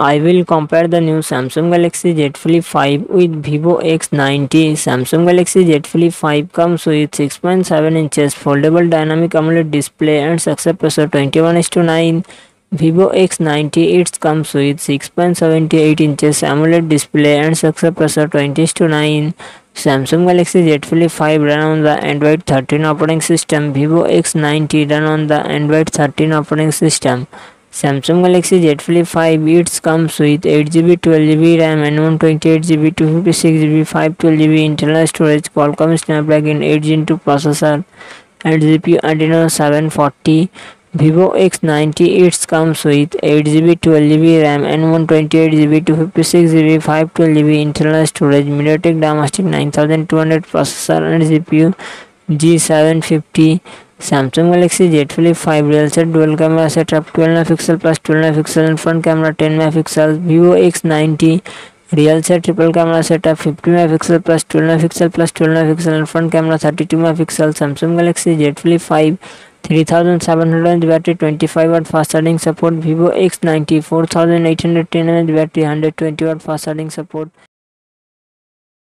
I will compare the new Samsung Galaxy Z Flip 5 with Vivo X90. Samsung Galaxy Z Flip 5 comes with 6.7 inches foldable dynamic AMOLED display and success ratio 21 to 9. Vivo X90 it comes with 6.78 inches AMOLED display and success ratio 20 to 9. Samsung Galaxy Z Flip 5 run on the Android 13 operating system. Vivo X90 run on the Android 13 operating system. Samsung Galaxy Z Flip 5 it comes with 8GB, 12GB RAM and 128GB, 256GB, 512GB internal storage, Qualcomm Snapdragon 8 Gen 2 processor and GPU Adreno 740. Vivo X90 it comes with 8GB, 12GB RAM and 128GB, 256GB, 512GB internal storage, MediaTek Dimensity 9200 processor and GPU G750. Samsung Galaxy Z Flip five real set dual camera set up twelve megapixel plus twelve megapixel front camera ten megapixel Vivo X ninety real set triple camera setup fifty megapixel plus twelve megapixel plus twelve megapixel front camera thirty two megapixel Samsung Galaxy Z Flip five three thousand seven hundred battery twenty five watt fast charging support Vivo X ninety four thousand eight hundred ten M H battery hundred twenty watt fast charging support